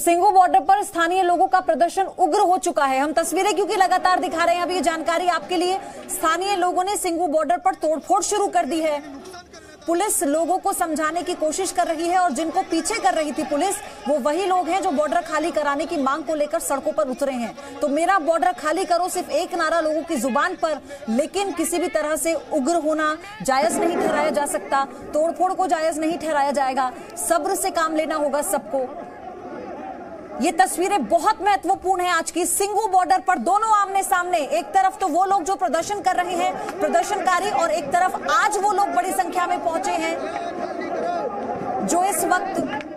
Singhu border पर स्थानीय लोगों का प्रदर्शन उग्र हो चुका है। हम तस्वीरें क्योंकि लगातार दिखा रहे हैं। अभी ये जानकारी आपके लिए। स्थानीय लोगों ने सिंगू बॉर्डर पर तोड़फोड़ शुरू कर दी है। पुलिस लोगों को समझाने की कोशिश कर रही है और जिनको पीछे कर रही थी पुलिस, वो वही लोग हैं जो बॉर्डर खाली कराने की मांग को लेकर सड़कों पर उतरे हैं। तो मेरा बॉर्डर खाली करो, सिर्फ़ एक नारा लोगों की ज़ुबान पर, लेकिन किसी भी तरह से उग्र होना जायज़ नहीं ठहराया जा सकता। तोड़फोड़ को जायज़ नहीं ठहराया जाएगा। सब्र से काम लेना होगा सबको। ये तस्वीरें बहुत महत्वपूर्ण है आज की सिंगू बॉर्डर पर। दोनों आमने सामने, एक तरफ़ तो वो लोग जो प्रदर्शन कर रहे हैं, प्रदर्शनकारी, और एक तरफ़ आज वो लोग बड़ी संख्या में पहुँचे हैं, जो इस वक्त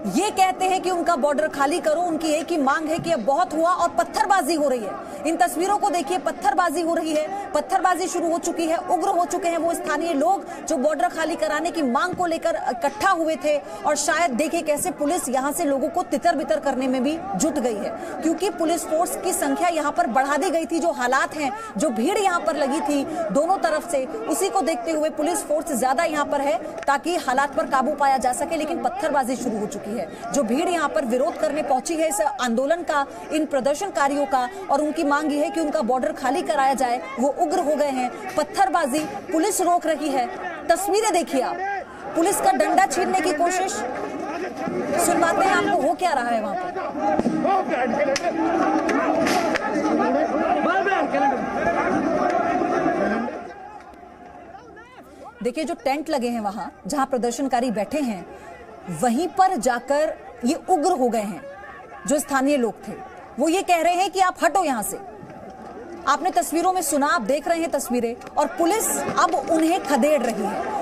ये कहते हैं कि उनका बॉर्डर खाली करो, उनकी एक ही मांग है कि अब बहुत हुआ और पत्थरबाजी हो रही है। इन तस्वीरों को देखिए, पत्थरबाजी हो रही है। पत्थरबाजी शुरू हो चुकी है, उग्र हो चुके हैं वो स्थानीय लोग जो बॉर्डर खाली कराने की मांग को लेकर इकट्ठा हुए थे। और शायद देखिए कैसे पुलिस यहाँ से लोगों को तितर बितर करने में भी जुट गई है। क्योंकि पुलिस फोर्स की संख्या यहाँ पर बढ़ा दी गई थी, जो हालात हैं, जो भीड़ यहाँ पर लगी थी दोनों तरफ़ से, उसी को देखते हुए पुलिस फोर्स ज़्यादा यहाँ पर है, ताकि हालात पर काबू पाया जा सके, लेकिन पत्थरबाजी शुरू हो चुकी है है। जो भीड़ यहाँ पर विरोध करने पहुँची है इस आंदोलन का, इन प्रदर्शनकारियों का, और उनकी मांग ये है कि उनका बॉर्डर खाली कराया जाए, वो उग्र हो गए हैं। पत्थरबाजी, पुलिस रोक रही है। तस्वीरें देखिए आप। पुलिस का डंडा छीनने की कोशिश। सुनवाते हैं आपको हो क्या रहा है वहाँ देखिए, जो टेंट लगे हैं वहाँ, जहाँ प्रदर्शनकारी बैठे हैं वहीं पर जाकर ये उग्र हो गए हैं, जो स्थानीय लोग थे। वो ये कह रहे हैं कि आप हटो यहाँ से। आपने तस्वीरों में सुना, आप देख रहे हैं तस्वीरें, और पुलिस अब उन्हें खदेड़ रही है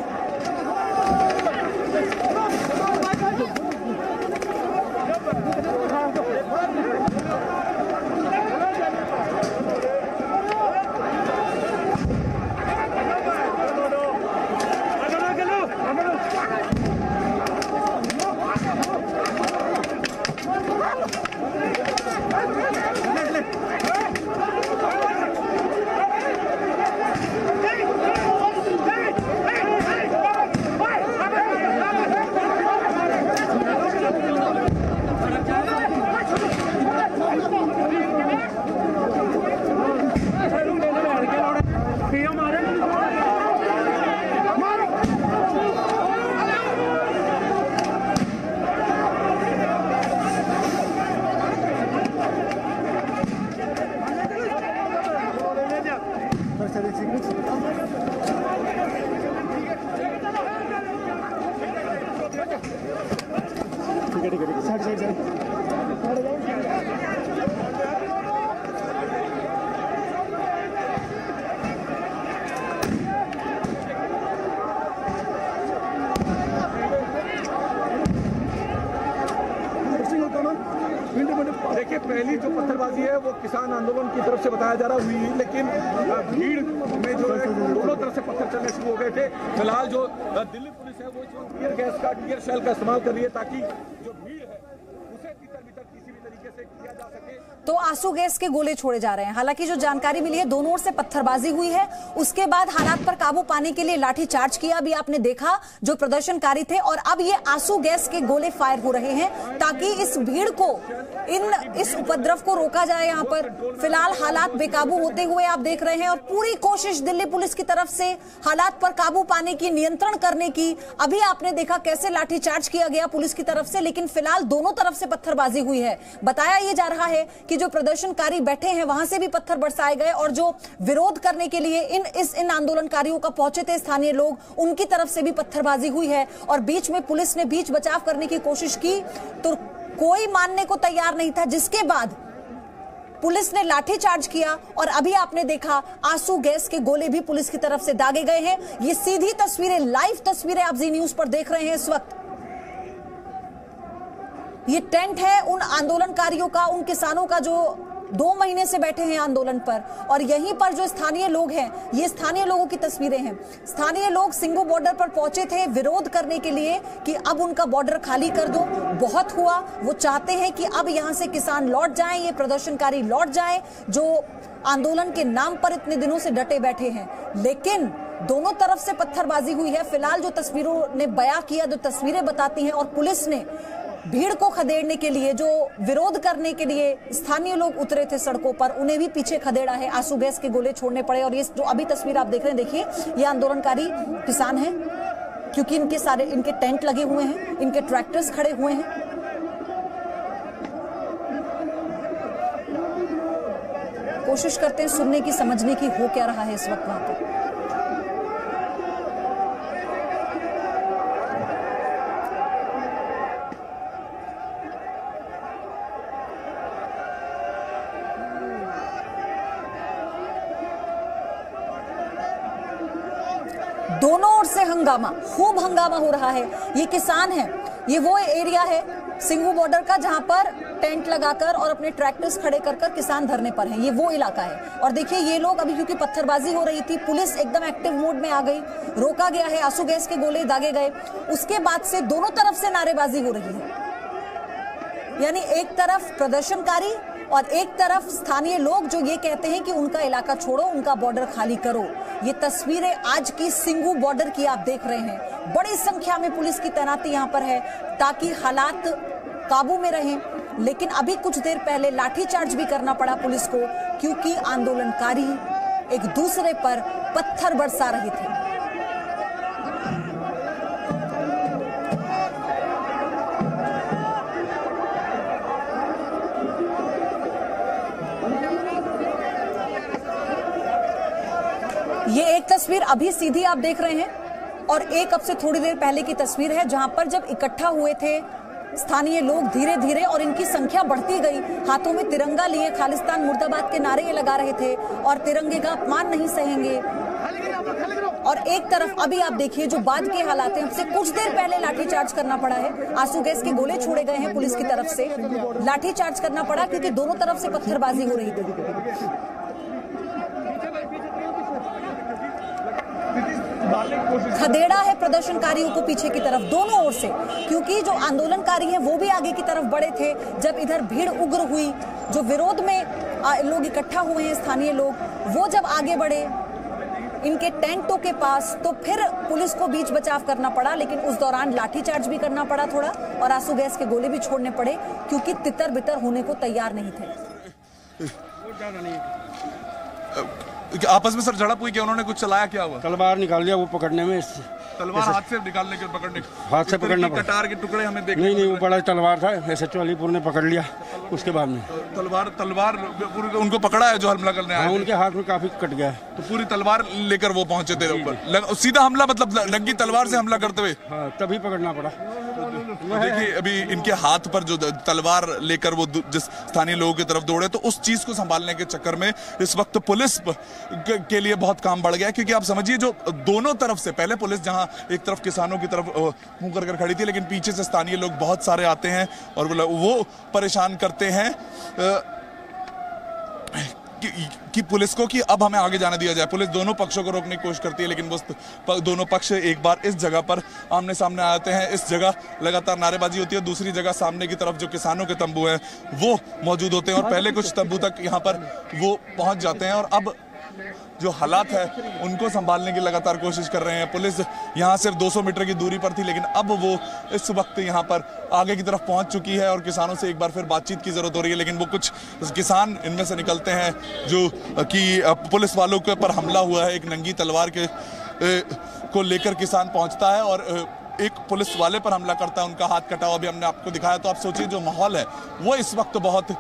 ठीक है ठीक है साइड साइड साइड देखिए, पहली जो पत्थरबाजी है, वो किसान आंदोलन की तरफ़ से बताया जा रहा हुई, लेकिन भीड़ में जो है, दोनों तरफ़ से पत्थर चलने शुरू हो गए थे। फ़िलहाल जो दिल्ली पुलिस है, वो टीयर गैस का टीयर शेल का इस्तेमाल कर रही है, ताकि जो भीड़ है उसे भीतर भीतर किसी भी तरीके से किया जा सके तो आँसू गैस के गोले छोड़े जा रहे हैं। हालाँकि जो जानकारी मिली है, दोनों ओर से पत्थरबाजी हुई है। उसके बाद हालात पर काबू पाने के लिए लाठी चार्ज किया। अभी आपने देखा जो प्रदर्शनकारी थे और अब ये आँसू गैस के गोले फायर हो रहे हैं ताकि इस भीड़ को, इन, इस उपद्रव को रोका जाए यहाँ पर। फ़िलहाल हालात बेकाबू होते हुए आप देख रहे हैं और पूरी कोशिश दिल्ली पुलिस की तरफ़ से हालात पर काबू पाने की, नियंत्रण करने की। अभी आपने देखा कैसे लाठी चार्ज किया गया पुलिस की तरफ़ से, लेकिन फ़िलहाल दोनों तरफ़ से पत्थरबाजी हुई है। बताया यह जा रहा है कि जो प्रदर्शनकारी बैठे हैं, वहाँ से भी पत्थर बरसाए गए और जो विरोध करने के लिए इन, इस, इन आंदोलनकारियों का पहुँचे थे स्थानीय लोग, उनकी तरफ़ से भी पत्थरबाजी हुई है और बीच में पुलिस ने बीच बचाव करने की कोशिश की। तो कोई मानने को तैयार नहीं था, जिसके बाद पुलिस ने लाठी चार्ज किया और अभी आपने देखा, आँसू गैस के गोले भी पुलिस की तरफ़ से दागे गए हैं। ये सीधी तस्वीरें, लाइव तस्वीरें आप जी न्यूज़ पर देख रहे हैं इस वक्त। ये टेंट है उन आंदोलनकारियों का, उन किसानों का जो दो महीने से बैठे हैं आंदोलन पर। और यहीं पर जो स्थानीय लोग हैं, ये स्थानीय लोगों की तस्वीरें हैं। स्थानीय लोग सिंगू बॉर्डर पर पहुँचे थे विरोध करने के लिए कि अब उनका बॉर्डर खाली कर दो। बहुत हुआ। वो चाहते हैं कि अब यहाँ से किसान लौट जाएँ, ये प्रदर्शनकारी लौट जाएँ, जो आंदोलन के नाम पर इतने दिनों से डटे बैठे हैं। लेकिन दोनों तरफ़ से पत्थरबाजी हुई है। फ़िलहाल जो तस्वीरों ने बयां किया, जो तस्वीरें बताती हैं और पुलिस ने भीड़ को खदेड़ने के लिए, जो विरोध करने के लिए स्थानीय लोग उतरे थे सड़कों पर, उन्हें भी पीछे खदेड़ा है। आँसू गैस के गोले छोड़ने पड़े और ये जो अभी तस्वीर आप देख रहे हैं, देखिए, ये आंदोलनकारी किसान हैं, क्योंकि इनके सारे, इनके टेंट लगे हुए हैं, इनके ट्रैक्टर्स खड़े हुए हैं। कोशिश करते हैं सुनने की, समझने की हो क्या रहा है इस वक्त वहाँ पर दोनों ओर से हंगामा, खूब हंगामा हो रहा है। ये किसान है, ये वो एरिया है, सिंगू बॉर्डर का, जहाँ पर टेंट लगाकर और अपने ट्रैक्टर्स खड़े कर कर किसान धरने पर हैं। ये वो इलाका है। और देखिए, ये लोग अभी क्योंकि पत्थरबाजी हो रही थी, पुलिस एकदम एक्टिव मोड में आ गई, रोका गया है, आँसू गैस के गोले दागे गए। उसके बाद से दोनों तरफ़ से नारेबाजी हो रही है। यानी एक तरफ़ प्रदर्शनकारी और एक तरफ़ स्थानीय लोग जो ये कहते हैं कि उनका इलाका छोड़ो, उनका बॉर्डर खाली करो। ये तस्वीरें आज की सिंगू बॉर्डर की आप देख रहे हैं। बड़ी संख्या में पुलिस की तैनाती यहाँ पर है ताकि हालात काबू में रहें। लेकिन अभी कुछ देर पहले लाठीचार्ज भी करना पड़ा पुलिस को, क्योंकि आंदोलनकारी एक दूसरे पर पत्थर बरसा रहे थे। ये एक तस्वीर अभी सीधी आप देख रहे हैं और एक अब से थोड़ी देर पहले की तस्वीर है, जहाँ पर जब इकट्ठा हुए थे स्थानीय लोग धीरे धीरे और इनकी संख्या बढ़ती गई। हाथों में तिरंगा लिए खालिस्तान मुर्दाबाद के नारे लगा रहे थे और तिरंगे का अपमान नहीं सहेंगे। और एक तरफ़ अभी आप देखिए, जो बाद के हालात हैं उससे कुछ देर पहले लाठीचार्ज करना पड़ा है। आँसू गैस के गोले छोड़े गए हैं पुलिस की तरफ़ से। लाठीचार्ज करना पड़ा, क्योंकि दोनों तरफ़ से पत्थरबाजी हो रही थी। खदेड़ा है प्रदर्शनकारियों को पीछे की तरफ़ दोनों ओर से क्योंकि जो आंदोलनकारी हैं वो भी आगे की तरफ़ बढ़े थे जब इधर भीड़ उग्र हुई जो विरोध में लोग इकट्ठा हुए हैं स्थानीय लोग वो जब आगे बढ़े इनके टेंटों के पास तो फिर पुलिस को बीच बचाव करना पड़ा लेकिन उस दौरान लाठीचार्ज भी करना पड़ा थोड़ा और आँसू गैस के गोले भी छोड़ने पड़े क्योंकि तितर बितर होने को तैयार नहीं थे। आपस में सर झड़प हुई क्या उन्होंने कुछ चलाया? क्या हुआ? तलवार निकाल लिया वो पकड़ने में। तलवार हाथ से निकालने के पकड़ने हाथ से पकड़ना कटार के टुकड़े हमें देखने नहीं नहीं वो बड़ा तलवार था। एस एच अलीपुर ने पकड़ लिया उसके बाद में। तलवार तलवार उनको पकड़ा है जो हमला करने हाँ आए उनके हाथ में काफ़ी कट गया। है तो पूरी तलवार लेकर वो पहुँचे थे ऊपर। सीधा हमला मतलब नंगी तलवार से हमला करते हुए? हाँ तभी पकड़ना पड़ा। देखिए, अभी इनके हाथ पर जो तलवार लेकर वो जिस स्थानीय लोगों की तरफ़ दौड़े तो उस चीज़ को संभालने के चक्कर में इस वक्त पुलिस के- लिए बहुत काम बढ़ गया क्योंकि आप समझिए, जो दोनों तरफ़ से, पहले पुलिस जहाँ एक तरफ़ किसानों की तरफ़ मुँह कर खड़ी थी, लेकिन पीछे से स्थानीय लोग बहुत सारे आते हैं और वो परेशान करते हैं। कि, कि पुलिस को कि अब हमें आगे जाने दिया जाए। पुलिस दोनों पक्षों को रोकने की कोशिश करती है लेकिन वो दोनों पक्ष एक बार इस जगह पर आमने सामने आते हैं। इस जगह लगातार नारेबाजी होती है दूसरी जगह सामने की तरफ़ जो किसानों के तंबू हैं वो मौजूद होते हैं और पहले कुछ तंबू तक यहाँ पर वो पहुँच जाते हैं और अब जो हालात है, उनको संभालने की लगातार कोशिश कर रहे हैं। पुलिस यहाँ सिर्फ़ 200 मीटर की दूरी पर थी, लेकिन अब वो इस वक्त यहाँ पर आगे की तरफ़ पहुँच चुकी है और किसानों से एक बार फिर बातचीत की ज़रूरत हो रही है। लेकिन वो कुछ किसान इनमें से निकलते हैं जो कि पुलिस वालों के पर हमला हुआ है। एक नंगी तलवार के को लेकर किसान पहुँचता है और एक पुलिस वाले पर हमला करता है, उनका हाथ कटा हुआ भी हमने आपको दिखाया। तो आप सोचिए जो माहौल है, वो इस वक्त बहुत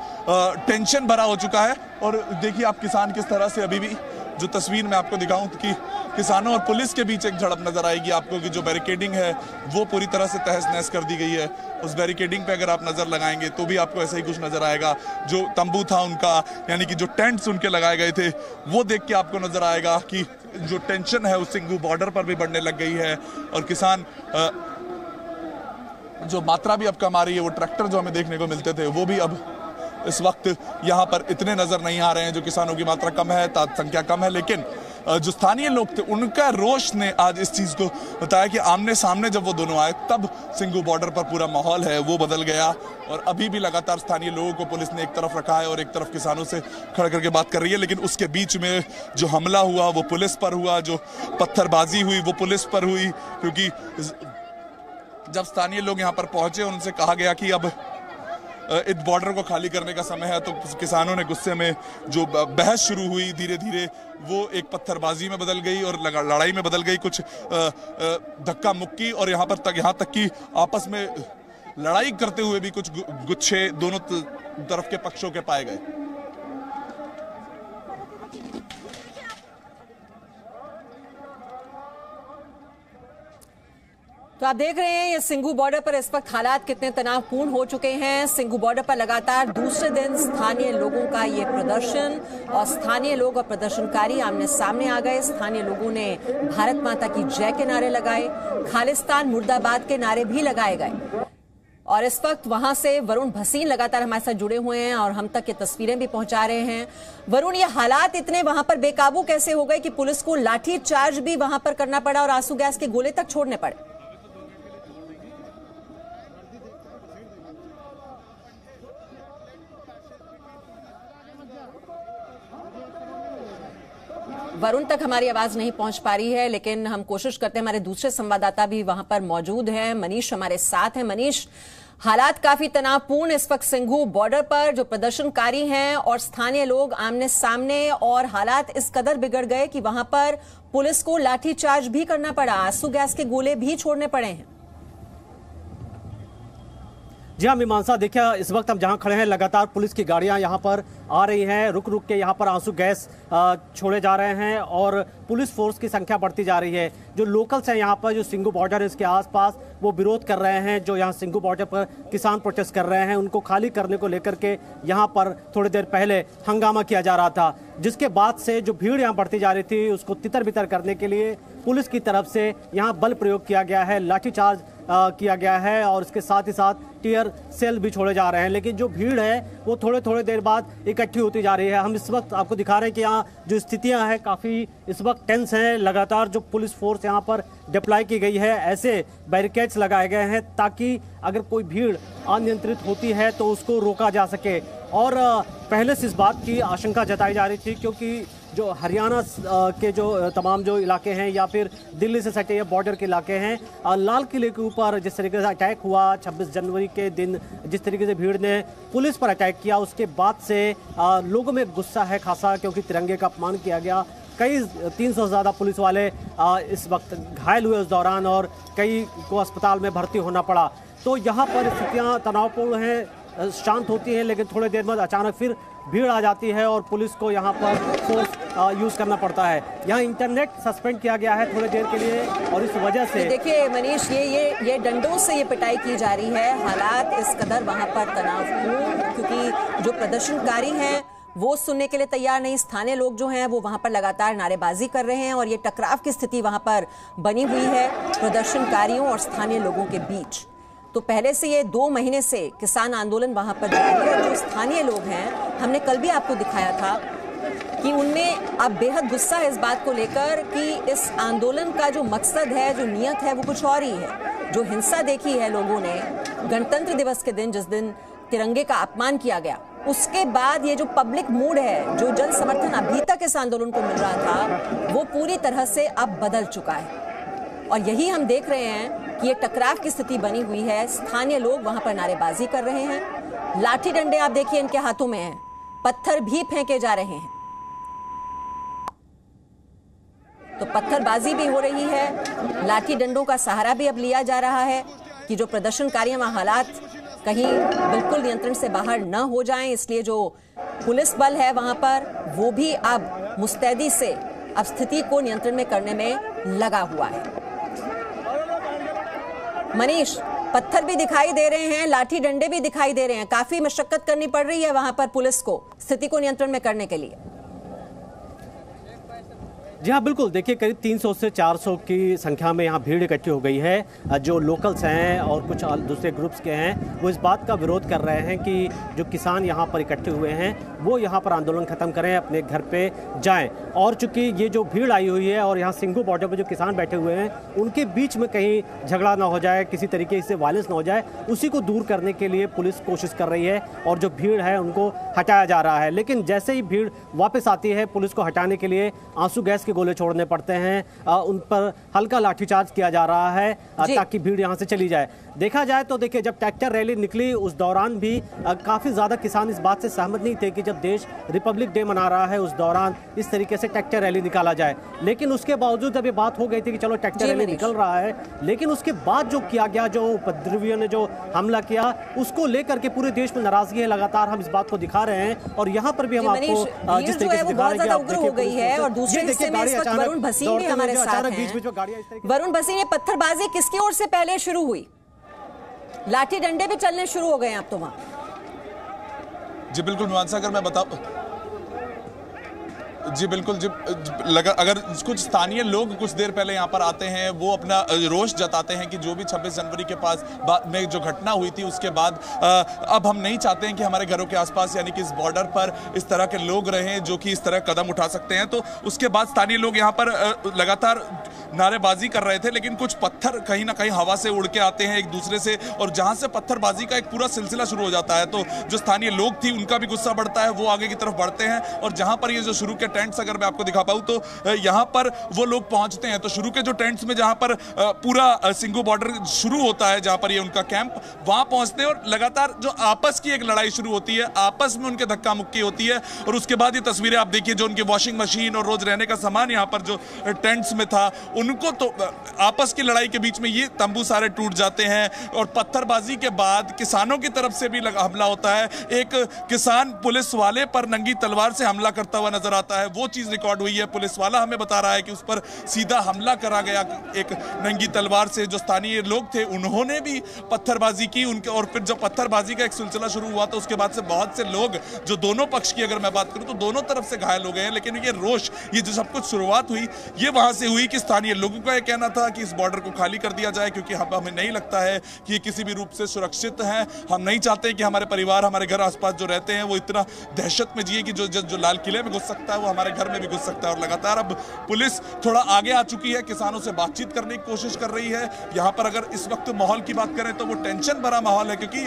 टेंशन भरा हो चुका है। और देखिए आप किसान किस तरह से अभी भी जो तस्वीर मैं आपको दिखाऊँ कि किसानों और पुलिस के बीच एक झड़प नज़र आएगी आपको कि जो बैरिकेडिंग है, वो पूरी तरह से तहस नहस कर दी गई है। उस बैरिकेडिंग पे अगर आप नज़र लगाएँगे तो भी आपको ऐसा ही कुछ नज़र आएगा। जो तंबू था उनका, यानी कि जो टेंट्स उनके लगाए गए थे, वो देख के आपको नज़र आएगा कि जो टेंशन है, उस सिंगू बॉर्डर पर भी बढ़ने लग गई है। और किसान जो मात्रा भी अब कम आ रही है, वो ट्रैक्टर जो हमें देखने को मिलते थे, वो भी अब इस वक्त यहाँ पर इतने नज़र नहीं आ रहे हैं, जो किसानों की मात्रा कम है संख्या कम है, लेकिन जो स्थानीय लोग थे, उनका रोष ने आज इस चीज़ को बताया कि आमने सामने जब वो दोनों आए, तब सिंगू बॉर्डर पर पूरा माहौल है, वो बदल गया। और अभी भी लगातार स्थानीय लोगों को पुलिस ने एक तरफ़ रखा है और एक तरफ़ किसानों से खड़ा करके बात कर रही है, लेकिन उसके बीच में जो हमला हुआ, वो पुलिस पर हुआ, जो पत्थरबाजी हुई, वो पुलिस पर हुई, क्योंकि जब स्थानीय लोग यहाँ पर पहुँचे, उनसे कहा गया कि अब इस बॉर्डर को खाली करने का समय है तो किसानों ने गुस्से में जो बहस शुरू हुई धीरे धीरे वो एक पत्थरबाजी में बदल गई और लड़ाई में बदल गई कुछ धक्का मुक्की और यहाँ पर तक, यहाँ तक कि आपस में लड़ाई करते हुए भी कुछ गुच्छे दोनों तरफ़ के पक्षों के पाए गए। तो आप देख रहे हैं, ये सिंघू बॉर्डर पर इस वक्त हालात कितने तनावपूर्ण हो चुके हैं। सिंघू बॉर्डर पर लगातार दूसरे दिन स्थानीय लोगों का ये प्रदर्शन और स्थानीय लोग और प्रदर्शनकारी आमने सामने आ गए। स्थानीय लोगों ने भारत माता की जय के नारे लगाए, खालिस्तान मुर्दाबाद के नारे भी लगाए गए। और इस वक्त वहाँ से वरुण भसीन लगातार हमारे साथ जुड़े हुए हैं और हम तक ये तस्वीरें भी पहुँचा रहे हैं। वरुण, ये हालात इतने वहाँ पर बेकाबू कैसे हो गए कि पुलिस को लाठी चार्ज भी वहाँ पर करना पड़ा और आँसू गैस के गोले तक छोड़ने पड़े? वरुण तक हमारी आवाज़ नहीं पहुँच पा रही है, लेकिन हम कोशिश करते हैं, हमारे दूसरे संवाददाता भी वहाँ पर मौजूद हैं। मनीष हमारे साथ हैं। मनीष, हालात काफ़ी तनावपूर्ण इस वक्त सिंघू बॉर्डर पर, जो प्रदर्शनकारी हैं और स्थानीय लोग आमने सामने, और हालात इस कदर बिगड़ गए कि वहाँ पर पुलिस को लाठीचार्ज भी करना पड़ा। आँसू गैस के गोले भी छोड़ने पड़े हैं। जी हाँ मीमांसा, देखिए, इस वक्त हम जहाँ खड़े हैं, लगातार पुलिस की गाड़ियाँ यहाँ पर आ रही हैं। रुक रुक के यहाँ पर आँसू गैस छोड़े जा रहे हैं और पुलिस फोर्स की संख्या बढ़ती जा रही है। जो लोकल्स हैं यहाँ पर, जो सिंगू बॉर्डर है, इसके आसपास वो विरोध कर रहे हैं, जो यहाँ सिंगू बॉर्डर पर किसान प्रोटेस्ट कर रहे हैं, उनको खाली करने को लेकर के यहाँ पर थोड़ी देर पहले हंगामा किया जा रहा था। जिसके बाद से जो भीड़ यहाँ बढ़ती जा रही थी, उसको तितर बितर करने के लिए पुलिस की तरफ़ से यहाँ बल प्रयोग किया गया है। लाठीचार्ज किया गया है और इसके साथ ही साथ टीयर सेल भी छोड़े जा रहे हैं। लेकिन जो भीड़ है, वो थोड़े थोड़े देर बाद इकट्ठी होती जा रही है। हम इस वक्त आपको दिखा रहे हैं कि यहाँ जो स्थितियाँ हैं, काफ़ी इस वक्त टेंस हैं। लगातार जो पुलिस फोर्स यहाँ पर डिप्लाई की गई है, ऐसे बैरिकेड्स लगाए गए हैं ताकि अगर कोई भीड़ अनियंत्रित होती है तो उसको रोका जा सके। और पहले से इस बात की आशंका जताई जा रही थी, क्योंकि जो हरियाणा के जो तमाम जो इलाके हैं या फिर दिल्ली से सटे बॉर्डर के इलाके हैं लाल किले के ऊपर जिस तरीके से अटैक हुआ 26 जनवरी के दिन, जिस तरीके से भीड़ ने पुलिस पर अटैक किया, उसके बाद से लोगों में गुस्सा है खासा क्योंकि तिरंगे का अपमान किया गया। कई तीन सौ ज़्यादा पुलिस वाले इस वक्त घायल हुए उस दौरान और कई को अस्पताल में भर्ती होना पड़ा। तो यहाँ पर स्थितियाँ तनावपूर्ण हैं शांत होती हैं, लेकिन थोड़ी देर बाद अचानक फिर भीड़ आ जाती है और पुलिस को यहाँ पर फोर्स यूज़ करना पड़ता है। यहाँ इंटरनेट सस्पेंड किया गया है थोड़ी देर के लिए और इस वजह से देखिए, मनीष, ये ये ये डंडों से ये पिटाई की जा रही है। हालात इस कदर वहाँ पर तनावपूर्ण क्योंकि जो प्रदर्शनकारी हैं, वो सुनने के लिए तैयार नहीं। स्थानीय लोग जो हैं, वो वहाँ पर लगातार नारेबाजी कर रहे हैं और ये टकराव की स्थिति वहाँ पर बनी हुई है प्रदर्शनकारियों और स्थानीय लोगों के बीच। तो पहले से ये दो महीने से किसान आंदोलन वहाँ पर जारी है। जो स्थानीय लोग हैं, हमने कल भी आपको दिखाया था कि उनमें अब बेहद गुस्सा है इस बात को लेकर कि इस आंदोलन का जो मकसद है, जो नियत है, वो कुछ और ही है। जो हिंसा देखी है लोगों ने, गणतंत्र दिवस के दिन जिस दिन तिरंगे का अपमान किया गया, उसके बाद ये जो पब्लिक मूड है, जो जन समर्थन अभी तक इस आंदोलन को मिल रहा था, वो पूरी तरह से अब बदल चुका है। और यही हम देख रहे हैं कि ये टकराव की स्थिति बनी हुई है। स्थानीय लोग वहाँ पर नारेबाजी कर रहे हैं। लाठी डंडे आप देखिए इनके हाथों में हैं। पत्थर भी फेंके जा रहे हैं। तो पत्थरबाजी भी हो रही है। लाठी डंडों का सहारा भी अब लिया जा रहा है कि जो प्रदर्शनकारी वहाँ हालात कहीं बिल्कुल नियंत्रण से बाहर न हो जाएँ, इसलिए जो पुलिस बल है वहाँ पर, वो भी अब मुस्तैदी से अब स्थिति को नियंत्रण में करने में लगा हुआ है। मनीष, पत्थर भी दिखाई दे रहे हैं, लाठी डंडे भी दिखाई दे रहे हैं। काफ़ी मशक्कत करनी पड़ रही है वहाँ पर पुलिस को स्थिति को नियंत्रण में करने के लिए। जी हाँ बिल्कुल। देखिए, करीब 300 से 400 की संख्या में यहाँ भीड़ इकट्ठी हो गई है। जो लोकल्स हैं और कुछ दूसरे ग्रुप्स के हैं, वो इस बात का विरोध कर रहे हैं कि जो किसान यहाँ पर इकट्ठे हुए हैं, वो यहाँ पर आंदोलन खत्म करें, अपने घर पे जाएँ। और चूँकि ये जो भीड़ आई हुई है और यहाँ सिंगू बॉर्डर पर जो किसान बैठे हुए हैं, उनके बीच में कहीं झगड़ा ना हो जाए, किसी तरीके से वायलेंस ना हो जाए, उसी को दूर करने के लिए पुलिस कोशिश कर रही है और जो भीड़ है, उनको हटाया जा रहा है। लेकिन जैसे ही भीड़ वापस आती है, पुलिस को हटाने के लिए आँसू गैस के गोले छोड़ने पड़ते हैं। अ, उन पर हल्का लाठीचार्ज किया जा रहा है ताकि भीड़ यहाँ से चली जाए। देखा जाए तो देखिए जब ट्रैक्टर रैली निकली उस दौरान भी काफ़ी ज़्यादा किसान इस बात से सहमत नहीं थे कि जब देश रिपब्लिक डे मना रहा है उस दौरान इस तरीके से ट्रैक्टर रैली निकाला जाए। लेकिन उसके बावजूद अभी बात हो गई थी कि चलो ट्रैक्टर रैली निकल रहा है लेकिन उसके बाद जो किया गया जो उपद्रवियों ने जो हमला किया उसको लेकर के पूरे देश में नाराज़गी है लगातार हम इस बात को दिखा रहे हैं। और यहाँ पर भी हम आपको जिस तरीके से दिखा रहे हैं और दूसरे में इस वक्त वरुण भसीन भी हमारे साथ हैं। बीच बीच में गाड़ियाँ इस तरीके वरुण भसीन ये पत्थरबाजी किसकी ओर से पहले शुरू हुई लाठी डंडे भी चलने शुरू हो गए आप तो वहाँ जी बिल्कुल अगर मैं बताऊँ जी, बिल्कुल जी। लगा, अगर कुछ स्थानीय लोग कुछ देर पहले यहाँ पर आते हैं, वो अपना रोष जताते हैं कि जो भी 26 जनवरी के पास में जो घटना हुई थी, उसके बाद अब हम नहीं चाहते हैं कि हमारे घरों के आसपास यानी कि इस बॉर्डर पर इस तरह के लोग रहें जो कि इस तरह कदम उठा सकते हैं। तो उसके बाद स्थानीय लोग यहाँ पर लगातार नारेबाजी कर रहे थे, लेकिन कुछ पत्थर कहीं ना कहीं हवा से उड़ के आते हैं एक दूसरे से, और जहाँ से पत्थरबाजी का एक पूरा सिलसिला शुरू हो जाता है तो जो स्थानीय लोग थी, उनका भी गुस्सा बढ़ता है, वो आगे की तरफ़ बढ़ते हैं, और जहाँ पर ये जो शुरू के टेंट्स अगर मैं आपको दिखा पाऊँ तो यहाँ पर वो लोग पहुँचते हैं। तो शुरू के जो टेंट्स में जहाँ पर पूरा सिंगू बॉर्डर शुरू होता है, जहाँ पर ये उनका कैंप वहाँ पहुँचते हैं, और लगातार जो आपस की एक लड़ाई शुरू होती है, आपस में उनके धक्का मुक्की होती है, और उसके बाद ये तस्वीरें आप देखिए, जो उनकी वॉशिंग मशीन और रोज रहने का सामान यहाँ पर जो टेंट्स में था उनको तो आपस की लड़ाई के बीच में ये तंबू सारे टूट जाते हैं और पत्थरबाजी के बाद किसानों की तरफ़ से भी हमला होता है। एक किसान पुलिस वाले पर नंगी तलवार से हमला करता हुआ नज़र आता है। वो चीज़ रिकॉर्ड हुई है। पुलिस वाला हमें बता रहा है कि उस पर सीधा हमला करा गया। एक नंगी तलवार से जो स्थानीय लोग थे, उन्होंने भी पत्थरबाजी की। उनके, और फिर जब पत्थरबाजी का एक सिलसिला शुरू हुआ तो उसके बाद से बहुत से लोग, जो दोनों पक्ष की अगर मैं बात करूँ तो दोनों तरफ़ से घायल हो गए हैं। लेकिन ये रोष, ये जो सब कुछ शुरुआत हुई, ये वहाँ से हुई कि स्थानीय लोगों का यह कहना था कि इस बॉर्डर को खाली कर दिया जाए क्योंकि हम हमें नहीं लगता है कि ये किसी भी रूप से सुरक्षित है। हम नहीं चाहते कि हमारे परिवार हमारे घर आसपास जो रहते हैं वो इतना दहशत में जिए कि जो जो, लाल किले में घुस सकता है वो हमारे घर में भी घुस सकता है। और लगातार अब पुलिस थोड़ा आगे आ चुकी है किसानों से बातचीत करने की कोशिश कर रही है। यहाँ पर अगर इस वक्त माहौल की बात करें तो वो टेंशन भरा माहौल है क्योंकि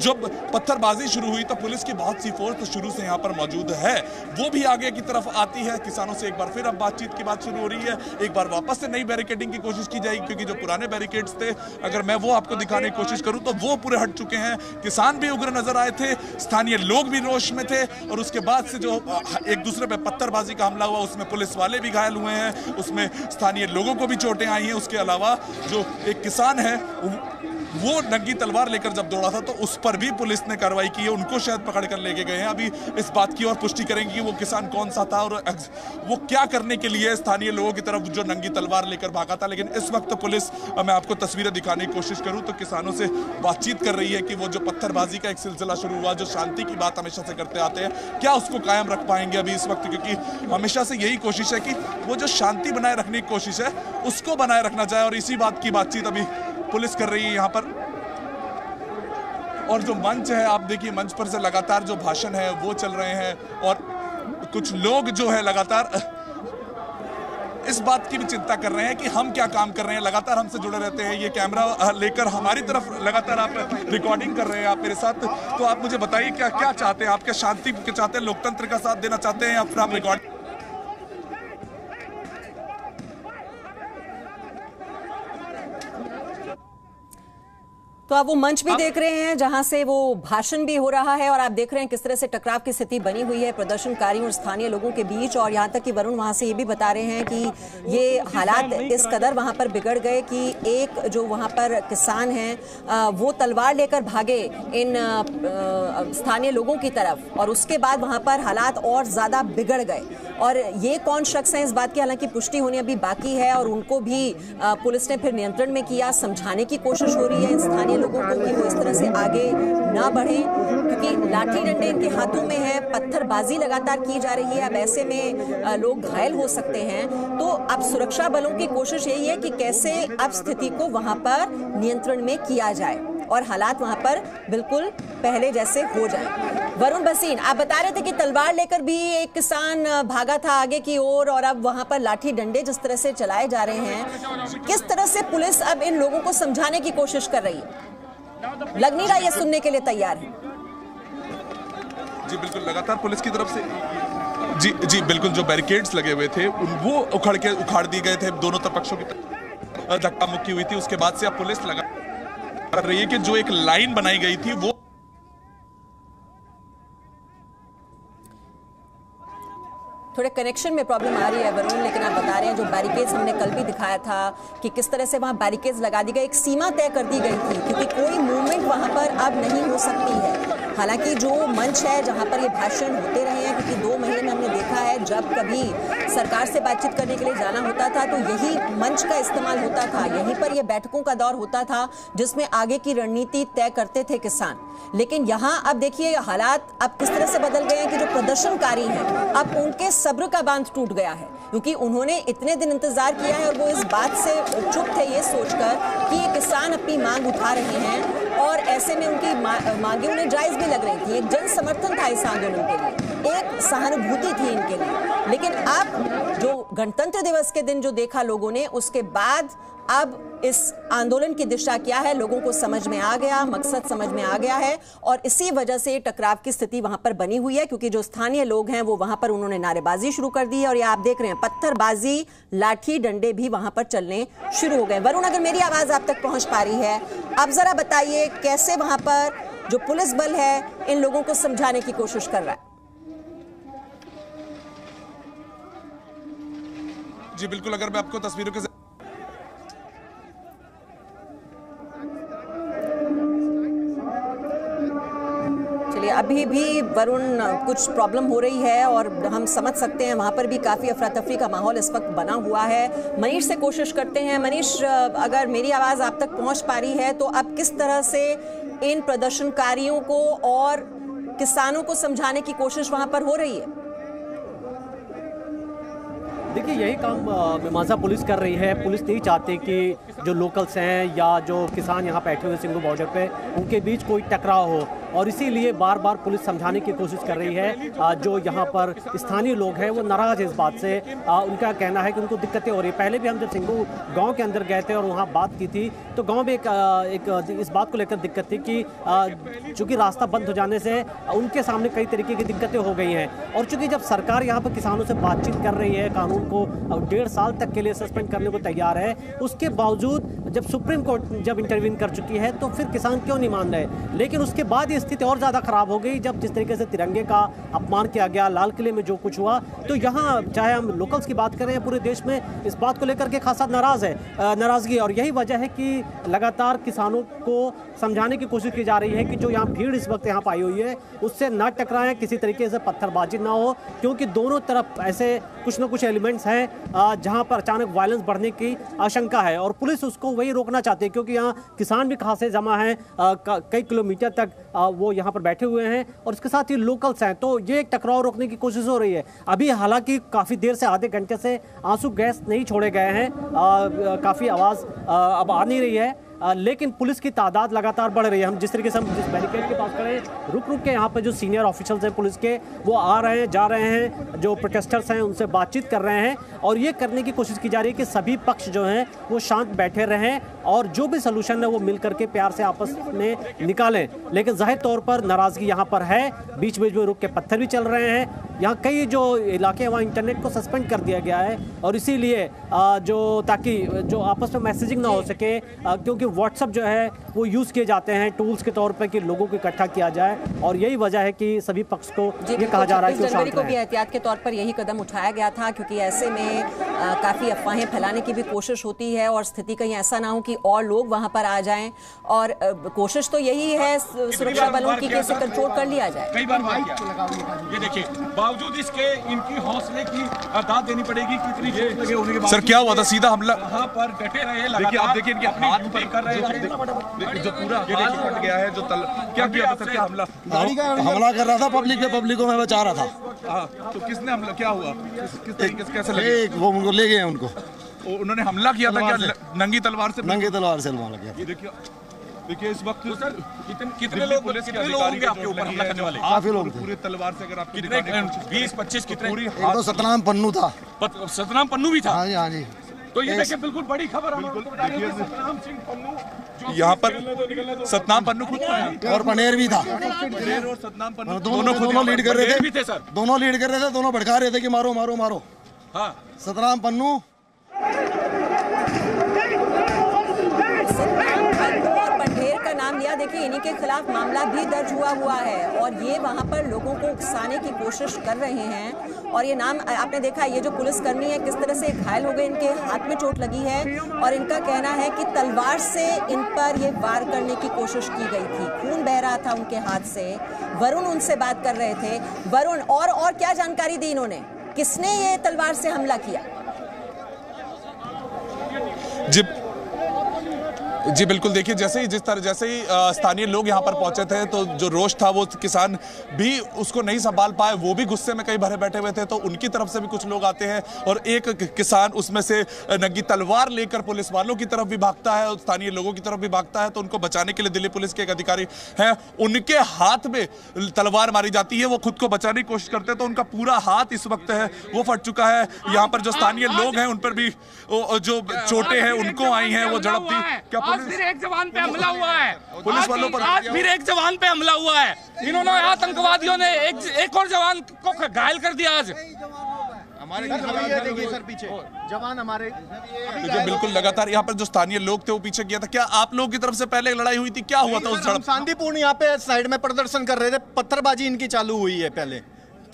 जब पत्थरबाजी शुरू हुई तो पुलिस की बहुत सी फोर्स शुरू से यहाँ पर मौजूद है। वो भी आगे की तरफ़ आती है। किसानों से एक बार फिर अब बातचीत की बात शुरू हो रही है। एक बार वापस से नई बैरिकेडिंग की कोशिश की जाएगी, क्योंकि जो पुराने बैरिकेड्स थे, अगर मैं वो आपको दिखाने की कोशिश करूँ तो वो पूरे हट चुके हैं। किसान भी उग्र नज़र आए थे, स्थानीय लोग भी रोश में थे, और उसके बाद से जो एक दूसरे पर पत्थरबाजी का हमला हुआ, उसमें पुलिस वाले भी घायल हुए हैं, उसमें स्थानीय लोगों को भी चोटें आई हैं। उसके अलावा जो एक किसान है वो- नंगी तलवार लेकर जब दौड़ा था तो उस पर भी पुलिस ने कार्रवाई की है। उनको शायद पकड़ कर लेके गए हैं। अभी इस बात की और पुष्टि करेंगे कि वो किसान कौन सा था और वो क्या करने के लिए स्थानीय लोगों की तरफ़ जो नंगी तलवार लेकर भागा था। लेकिन इस वक्त पुलिस मैं आपको तस्वीरें दिखाने की कोशिश करूँ तो किसानों से बातचीत कर रही है कि वो जो पत्थरबाजी का एक सिलसिला शुरू हुआ, जो शांति की बात हमेशा से करते आते हैं, क्या उसको कायम रख पाएँगे अभी इस वक्त? क्योंकि हमेशा से यही कोशिश है कि वो जो शांति बनाए रखने की कोशिश है, उसको बनाए रखना चाहे और इसी बात की बातचीत अभी पुलिस कर रही है यहाँ पर। और जो मंच है, आप देखिए मंच पर से लगातार जो भाषण है, वो चल रहे हैं। और कुछ लोग जो है लगातार इस बात की भी चिंता कर रहे हैं कि हम क्या काम कर रहे हैं। लगातार हमसे जुड़े रहते हैं। ये कैमरा लेकर हमारी तरफ़ लगातार आप रिकॉर्डिंग कर रहे हैं आप मेरे साथ। तो आप मुझे बताइए, क्या क्या चाहते हैं? आप क्या शांति चाहते हैं? लोकतंत्र का साथ देना चाहते हैं या फिर आप रिकॉर्ड तो आप वो मंच भी देख रहे हैं जहाँ से वो भाषण भी हो रहा है और आप देख रहे हैं किस तरह से टकराव की स्थिति बनी हुई है प्रदर्शनकारियों और स्थानीय लोगों के बीच। और यहाँ तक कि वरुण वहाँ से ये भी बता रहे हैं कि ये हालात इस कदर वहाँ पर बिगड़ गए कि एक जो वहाँ पर किसान हैं वो तलवार लेकर भागे इन स्थानीय लोगों की तरफ़ और उसके बाद वहाँ पर हालात और ज़्यादा बिगड़ गए। और ये कौन शख्स हैं इस बात की हालाँकि पुष्टि होनी अभी बाकी है और उनको भी पुलिस ने फिर नियंत्रण में किया समझाने की कोशिश हो रही है इन स्थानीय लोगों को कि वो इस तरह से आगे ना बढ़े, क्योंकि लाठी डंडे इनके हाथों में है, पत्थरबाजी लगातार की जा रही है। अब ऐसे में लोग घायल हो सकते हैं। तो अब सुरक्षा बलों की कोशिश यही है कि कैसे अब स्थिति को वहाँ पर नियंत्रण में किया जाए और हालात वहाँ पर बिल्कुल पहले जैसे हो जाए। वरुण भसीन आप बता रहे थे कि तलवार लेकर भी एक किसान भागा था आगे की ओर और अब वहाँ पर लाठी डंडे जिस तरह से चलाए जा रहे हैं, किस तरह से पुलिस अब इन लोगों को समझाने की कोशिश कर रही है? लग नहीं रहा ये सुनने के लिए तैयार है। जी, बिल्कुल, लगातार पुलिस की तरफ़ से। जी जी, बिल्कुल, जो बैरिकेड्स लगे हुए थे, उन, वो उखड़ के, उखाड़ दिए गए थे दोनों तरफ़ पक्षों की धक्का मुक्की हुई थी, उसके बाद से अब पुलिस लगा रही है कि जो एक लाइन बनाई गई थी, वो थोड़े कनेक्शन में प्रॉब्लम आ रही है वरुण, लेकिन आप बता रहे हैं जो बैरिकेड्स हमने कल भी दिखाया था कि किस तरह से वहाँ बैरिकेड्स लगा दी गई एक सीमा तय कर दी गई थी, क्योंकि कोई मूवमेंट वहाँ पर अब नहीं हो सकती है। हालाँकि जो मंच है जहाँ पर ये भाषण होते रहे हैं, क्योंकि दो महीने में हमने देखा है, जब कभी सरकार से बातचीत करने के लिए जाना होता था तो यही मंच का इस्तेमाल होता था। यहीं पर ये बैठकों का दौर होता था, जिसमें आगे की रणनीति तय करते थे किसान। लेकिन यहाँ अब देखिए, हालात अब किस तरह से बदल गए हैं कि जो प्रदर्शनकारी हैं, अब उनके सब्र का बाँध टूट गया है। क्योंकि उन्होंने इतने दिन इंतज़ार किया है और वो इस बात से चुप थे ये सोचकर कि ये किसान अपनी मांग उठा रहे हैं। और ऐसे में उनकी मा, मांगे उन्हें जायज़ भी लग रही थी। एक जन समर्थन था इस आंदोलन के लिए। एक सहानुभूति थी इनके लिए। लेकिन अब जो गणतंत्र दिवस के दिन जो देखा लोगों ने, उसके बाद अब इस आंदोलन की दिशा क्या है, लोगों को समझ में आ गया, मकसद समझ में आ गया है और इसी वजह से टकराव की स्थिति वहाँ पर बनी हुई है क्योंकि जो स्थानीय लोग हैं, वो वहाँ पर उन्होंने नारेबाजी शुरू कर दी है और ये आप देख रहे हैं, पत्थरबाजी, लाठी डंडे भी वहाँ पर चलने शुरू हो गए। वरुण अगर मेरी आवाज़ आप तक पहुँच पा रही है अब जरा बताइए कैसे वहाँ पर जो पुलिस बल है, इन लोगों को समझाने की कोशिश कर रहा है? जी, बिल्कुल, अगर मैं आपको तस्वीरों के अभी भी वरुण, कुछ प्रॉब्लम हो रही है और हम समझ सकते हैं, वहाँ पर भी काफ़ी अफरा तफरी का माहौल इस वक्त बना हुआ है। मनीष से कोशिश करते हैं। मनीष, अगर मेरी आवाज़ आप तक पहुँच पा रही है तो अब किस तरह से इन प्रदर्शनकारियों को और किसानों को समझाने की कोशिश वहाँ पर हो रही है? देखिए, यही काम मीमांसा पुलिस कर रही है। पुलिस नहीं चाहती कि जो लोकल्स हैं या जो किसान यहाँ बैठे हुए सिंगू बॉर्डर पे, उनके बीच कोई टकराव हो। और इसीलिए बार बार पुलिस समझाने की कोशिश कर रही है जो यहाँ पर स्थानीय लोग हैं वो नाराज़ है इस बात से। उनका कहना है कि उनको दिक्कतें हो रही है। पहले भी हम जब सिंगू गाँव के अंदर गए थे और वहाँ बात की थी तो गाँव में एक, एक इस बात को लेकर दिक्कत थी कि चूँकि रास्ता बंद हो जाने से उनके सामने कई तरीके की दिक्कतें हो गई हैं। और चूँकि जब सरकार यहाँ पर किसानों से बातचीत कर रही है कानून को डेढ़ साल तक के लिए सस्पेंड करने को तैयार है उसके बावजूद जब सुप्रीम कोर्ट जब इंटरवीन कर चुकी है तो फिर किसान क्यों नहीं मान रहे? लेकिन उसके बाद ये स्थिति और ज़्यादा खराब हो गई। जब जिस तरीके से तिरंगे का अपमान किया गया, लाल किले में जो कुछ हुआ तो यहाँ चाहे हम लोकल्स की बात करें पूरे देश में, इस बात को लेकर के खासा नाराज़ है नाराज़गी। और यही वजह है कि लगातार किसानों को समझाने की कोशिश की जा रही है कि जो यहाँ भीड़ इस वक्त यहाँ पाई हुई है, उससे न टकराएँ, किसी तरीके से पत्थरबाजी ना हो, क्योंकि दोनों तरफ़ ऐसे कुछ ना कुछ एलिमेंट्स हैं जहाँ पर अचानक वायलेंस बढ़ने की आशंका है। और पुलिस उसको वही रोकना चाहती है, क्योंकि यहाँ किसान भी खासे जमा हैं कई किलोमीटर तक वो यहाँ पर बैठे हुए हैं और इसके साथ ही लोकल्स हैं। तो ये एक टकराव रोकने की कोशिश हो रही है। अभी हालाँकि काफ़ी देर से आधे घंटे से आँसू गैस नहीं छोड़े गए हैं। काफ़ी आवाज़ अब आ नहीं रही है। लेकिन पुलिस की तादाद लगातार बढ़ रही है। हम जिस तरीके से हम जिस बैरिकेड के पास खड़े रुक रुक के यहाँ पर जो सीनियर ऑफिसर्स हैं पुलिस के वो आ रहे हैं जा रहे हैं जो प्रोटेस्टर्स हैं उनसे बातचीत कर रहे हैं और ये करने की कोशिश की जा रही है कि सभी पक्ष जो हैं वो शांत बैठे रहें और जो भी सोल्यूशन है वो मिल करके प्यार से आपस में निकालें। लेकिन ज़ाहिर तौर पर नाराज़गी यहाँ पर है। बीच बीच में रुक के पत्थर भी चल रहे हैं। यहाँ कई जो इलाके हैं वहाँ इंटरनेट को सस्पेंड कर दिया गया है और इसीलिए जो ताकि जो आपस में मैसेजिंग ना हो सके क्योंकि व्हाट्सअप जो है वो यूज़ किए जाते हैं टूल्स के तौर पर कि लोगों को इकट्ठा किया जाए और यही वजह है कि सभी पक्ष को ये कहा जा रहा है कि जनवरी को भी एहतियात के तौर पर यही कदम उठाया गया था क्योंकि ऐसे में काफ़ी अफवाहें फैलाने की भी कोशिश होती है और स्थिति कहीं ऐसा ना हो कि और लोग वहाँ पर आ जाएँ और कोशिश तो यही है सुरक्षा बलों की कैसे कंट्रोल कर लिया जाए। कई बार ये देखिए बावजूद इसके इनकी हौसले की दाद देनी पड़ेगी कितनी सर क्या हुआ था? सीधा हमला यहाँ पर डटे रहे देखिए आप देखिए इनके हाथ पर कर रहे हैं। जो पूरा हाथ फट गया है जो तल क्या किया था क्या हमला? हमला कर रहा था पब्लिक के पब्लिक को मैं बचा रहा था। हाँ, तो किसने हमला क्या हुआ? किस तरीके से कैसे लगे? वो उनको ले गए उनको। उन्होंने हमला किया था क्या? नंगी तलवार से? नंगी तलवार से हमला किया। देखिए देखिए इस वक्त तो सर कितने कितने लोग पुलिस कितने लोग होंगे आपके ऊपर हमला करने वाले? काफ़ी लोग पूरे तलवार से अगर आप कितने बीस पच्चीस कितने पूरी तो सतनाम पन्नू था। सतनाम पन्नू भी था? हाँ जी हाँ जी। तो ये देखिए बिल्कुल बड़ी खबर हैं सतनाम सिंह पन्नू यहाँ पर। सतनाम पन्नू खुद और पनेर भी था। और सतनाम पन्नू दोनों दोनों लीड कर रहे थे। थे सर। दोनों लीड कर रहे थे दोनों भड़का रहे थे कि मारो मारो मारो। हाँ। सतनाम पन्नू और पंढेर का नाम लिया देखिए, इन्हीं के खिलाफ मामला भी दर्ज हुआ हुआ है और ये वहाँ पर लोगों को उकसाने की कोशिश कर रहे हैं। और ये नाम, आपने देखा, ये जो पुलिसकर्मी है, किस तरह से घायल हो गए, इनके हाथ में चोट लगी है और इनका कहना है कि तलवार से इन पर ये वार करने की कोशिश की गई थी। खून बह रहा था उनके हाथ से। वरुण उनसे बात कर रहे थे। वरुण, और और क्या जानकारी दी इन्होंने? किसने ये तलवार से हमला किया? जी, बिल्कुल। देखिए, जैसे ही, जिस तरह, जैसे ही स्थानीय लोग यहाँ पर पहुँचे थे तो जो रोष था वो किसान भी उसको नहीं संभाल पाए, वो भी गुस्से में कई भरे बैठे हुए थे तो उनकी तरफ़ से भी कुछ लोग आते हैं और एक किसान उसमें से नंगी तलवार लेकर पुलिस वालों की तरफ़ भी भागता है और स्थानीय लोगों की तरफ़ भी भागता है तो उनको बचाने के लिए दिल्ली पुलिस के एक अधिकारी हैं। उनके हाथ में तलवार मारी जाती है, वो खुद को बचाने की कोशिश करते हैं तो उनका पूरा हाथ इस वक्त है, वो फट चुका है। यहाँ पर जो स्थानीय लोग हैं, उन पर भी जो चोटें हैं, उनको आई हैं, वो झड़प दी क्या आज फिर एक जवान पे हमला हुआ है। पुलिस वालों पर- आज फिर एक जवान पे हमला हुआ है। इन्होंने आतंकवादियों ने एक एक और जवान को घायल कर दिया आज। जवान हमारे देखिए बिल्कुल लगातार यहाँ पर जो स्थानीय लोग थे वो पीछे किया था। क्या आप लोगों की तरफ़ से पहले लड़ाई हुई थी? क्या हुआ था उस झड़प? शांतिपूर्ण यहाँ पे साइड में प्रदर्शन कर रहे थे। पत्थरबाजी इनकी चालू हुई है पहले।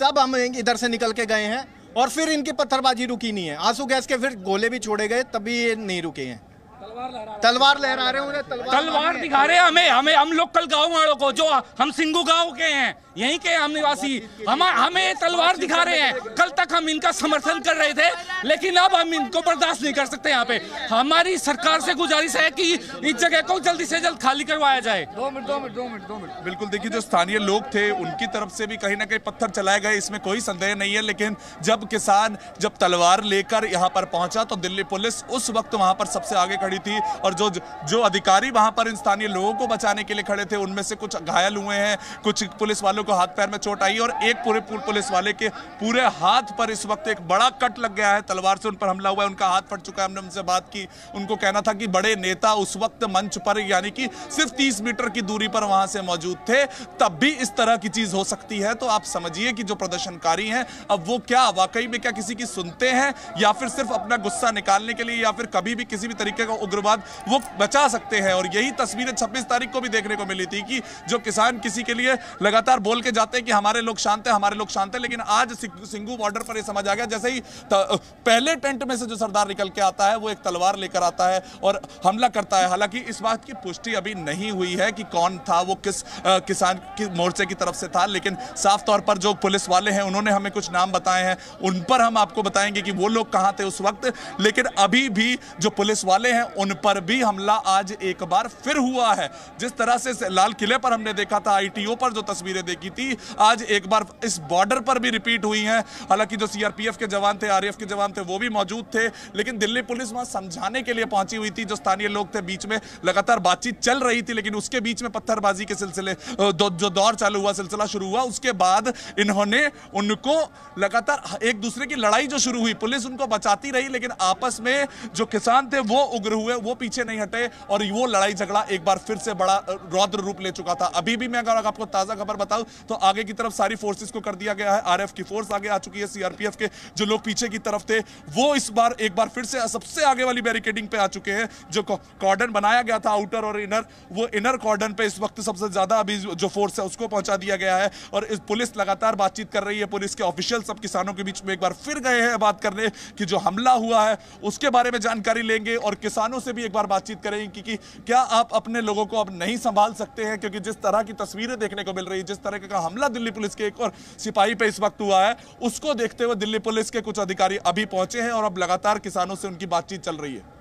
तब हम इधर से निकल के गए हैं और फिर इनकी पत्थरबाजी रुकी नहीं है। आँसू गैस के फिर गोले भी छोड़े गए तभी ये नहीं रुके हैं। तलवार लहरा रहे हैं। उन्हें तलवार तलवार दिखा रहे हैं हमें हमें हम लोकल गाँव वालों को जो हम सिंगू गाँव के हैं। यहीं के हम निवासी, हम हमें तलवार दिखा रहे हैं। कल तक हम इनका समर्थन कर रहे थे, लेकिन अब हम इनको बर्दाश्त नहीं कर सकते यहाँ पे। हमारी सरकार से गुजारिश है कि इस जगह को जल्दी से जल्द खाली करवाया जाए। दो मिनट दो मिनट दो मिनट दो मिनट। बिल्कुल, देखिए, जो स्थानीय लोग थे, उनकी तरफ़ से भी कहीं ना कहीं पत्थर चलाए गए, इसमें कोई संदेह नहीं है। लेकिन जब किसान जब तलवार लेकर यहाँ पर पहुँचा तो दिल्ली पुलिस उस वक्त वहाँ पर सबसे आगे खड़ी थी और जो जो अधिकारी वहाँ पर इन स्थानीय लोगों को बचाने के लिए खड़े थे, उनमें से कुछ घायल हुए हैं, कुछ पुलिस वालों को हाथ पैर में चोट आई और एक पूरे पूरे पुलिस वाले के पूरे हाथ पर इस वक्त एक बड़ा कट लग गया है। तलवार से उन पर हमला हुआ है, उनका हाथ फट चुका है। हमने उनसे बात की, उनको कहना था कि बड़े नेता उस वक्त मंच पर, यानी कि सिर्फ़ तीस मीटर की दूरी पर वहाँ से मौजूद थे, तब भी इस तरह की चीज़ हो सकती है। तो आप समझिए कि जो प्रदर्शनकारी हैं, अब वो क्या, वाकई में क्या किसी की सुनते हैं, या फिर सिर्फ़ अपना गुस्सा निकालने के लिए, या फिर कभी भी किसी भी तरीके का उग्रवाद वो बचा सकते हैं? और यही तस्वीरें 26 तारीख को भी देखने को मिली थी कि जो किसान किसी के लिए लगातार बोल के जाते हैं कि हमारे लोग शांत है, हमारे लोग शांत है, लेकिन आज सिंगू बॉर्डर पर ये समझ आ गया, जैसे ही पहले टेंट में से जो सरदार निकल के आता है, वो एक तलवार लेकर आता है और हमला करता है। हालाँकि इस बात की पुष्टि अभी नहीं हुई है कि कौन था, वो किस किसान की, मोर्चे की तरफ़ से था, लेकिन साफ़ तौर पर जो पुलिस वाले हैं, उन्होंने हमें कुछ नाम बताए हैं, उन पर हम आपको बताएँगे कि वो लोग कहाँ थे उस वक्त, लेकिन अभी भी जो पुलिस वाले हैं, उन पर भी हमला आज एक बार फिर हुआ है। जिस तरह से लाल किले पर हमने देखा था आईटीओ पर जो तस्वीरें देखी थी। आज एक बार इस बॉर्डर पर भी रिपीट हुई हैं। हालाँकि जो सीआरपीएफ के जवान थे आरएफ के जवान थे, वो भी मौजूद थे। लेकिन दिल्ली पुलिस वहाँ समझाने के लिए पहुँची हुई थी। जो स्थानीय लोग थे, बीच में लगातार बातचीत चल रही थी, लेकिन उसके बीच में पत्थरबाजी के सिलसिले जो दौर चालू हुआ, सिलसिला शुरू हुआ। उसके बाद इन्होंने उनको लगातार एक दूसरे की लड़ाई जो शुरू हुई, पुलिस उनको बचाती रही, लेकिन आपस में जो किसान थे, वो उग्र हुए, वो पीछे नहीं हटे और वो लड़ाई झगड़ा एक बार फिर से बड़ा रौद्र रूप ले चुका था। अभी भी मैं अगर आपको ताज़ा खबर बताऊँ तो आगे की तरफ़ सारी फोर्सेस को कर दिया गया है। आरएफ की फोर्स आगे आ चुकी है सीआरपीएफ के जो लोग पीछे की तरफ़ थे वो इस बार एक बार फिर से सबसे आगे वाली बैरिकेडिंग पे आ चुके हैं जो कॉर्डन बनाया गया था आउटर और इनर वो इनर कॉर्डन पे इस वक्त सबसे ज़्यादा अभी जो फोर्स है उसको पहुँचा दिया गया है। और इस पुलिस लगातार बातचीत कर रही है पुलिस के ऑफिशियल सब किसानों के बीच में एक बार फिर गए हैं बात करने कि जो हमला हुआ है उसके बारे में जानकारी लेंगे और किसानों से भी एक बार बातचीत करेंगे कि, क्या आप अपने लोगों को अब नहीं संभाल सकते हैं? क्योंकि जिस तरह की तस्वीरें देखने को मिल रही है जिस तरह का हमला दिल्ली पुलिस के एक और सिपाही पे इस वक्त हुआ है। उसको देखते हुए दिल्ली पुलिस के कुछ अधिकारी अभी पहुँचे हैं और अब लगातार किसानों से उनकी बातचीत चल रही है।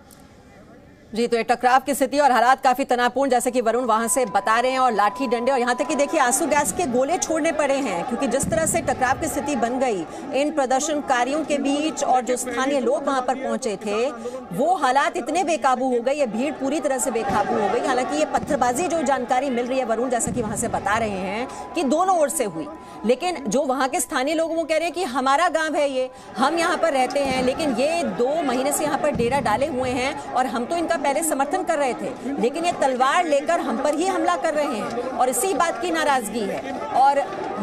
जी तो ये टकराव की स्थिति और हालात काफ़ी तनावपूर्ण, जैसे कि वरुण वहाँ से बता रहे हैं और लाठी डंडे और यहाँ तक कि देखिए, आँसू गैस के गोले छोड़ने पड़े हैं, क्योंकि जिस तरह से टकराव की स्थिति बन गई, इन प्रदर्शनकारियों के बीच और जो स्थानीय लोग वहाँ पर पहुँचे थे, वो हालात इतने बेकाबू हो गए, ये भीड़ पूरी तरह से बेकाबू हो गई। हालाँकि ये पत्थरबाजी जो जानकारी मिल रही है वरुण, जैसा कि वहाँ से बता रहे हैं, कि दोनों ओर से हुई। लेकिन जो वहाँ के स्थानीय लोग, वो कह रहे हैं कि हमारा गाँव है ये, हम यहाँ पर रहते हैं, लेकिन ये दो महीने से यहाँ पर डेरा डाले हुए हैं और हम तो इनका पहले समर्थन कर रहे थे, लेकिन ये तलवार लेकर हम पर ही हमला कर रहे हैं और इसी बात की नाराज़गी है। और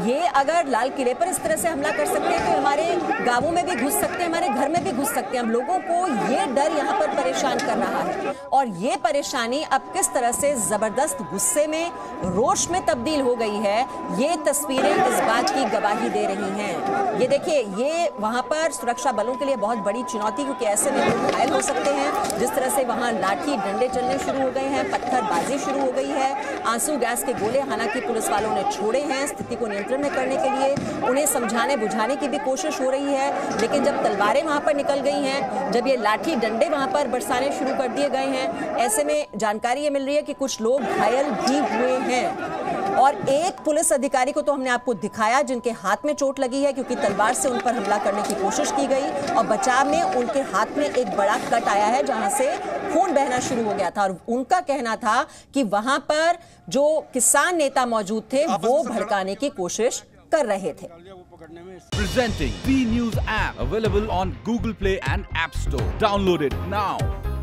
ये अगर लाल किले पर इस तरह से हमला कर सकते हैं तो हमारे गाँवों में भी घुस सकते हैं, हमारे घर में भी घुस सकते हैं। हम लोगों को ये डर यहाँ पर परेशान कर रहा है। और ये परेशानी अब किस तरह से ज़बरदस्त गुस्से में, रोष में तब्दील हो गई है, ये तस्वीरें इस बात की गवाही दे रही हैं। ये देखिए, ये वहाँ पर सुरक्षा बलों के लिए बहुत बड़ी चुनौती, क्योंकि ऐसे में लोग घायल हो सकते हैं, जिस तरह से वहाँ लाठी, डंडे चलने शुरू हो गए हैं, पत्थरबाजी शुरू हो गई है। आँसू गैस के गोले हालाँकि पुलिस वालों ने छोड़े हैं स्थिति को नियंत्रण में करने के लिए। उन्हें समझाने, बुझाने की भी कोशिश हो रही है, लेकिन जब तलवारें वहाँ पर निकल गई हैं, जब ये लाठी, डंडे वहाँ पर बरसाने शुरू कर दिए गए हैं, ऐसे में जानकारी ये मिल रही है कि कुछ लोग घायल भी हुए हैं। और एक पुलिस अधिकारी को तो हमने आपको दिखाया, जिनके हाथ में चोट लगी है, क्योंकि तलवार से उन पर हमला करने की कोशिश की गई, और बचाव में उनके हाथ में एक बड़ा कट आया है, जहाँ से खून बहना शुरू हो गया था और उनका कहना था कि वहाँ पर जो किसान नेता मौजूद थे वो भड़काने की कोशिश कर रहे थे। Available on Google Play and app store download now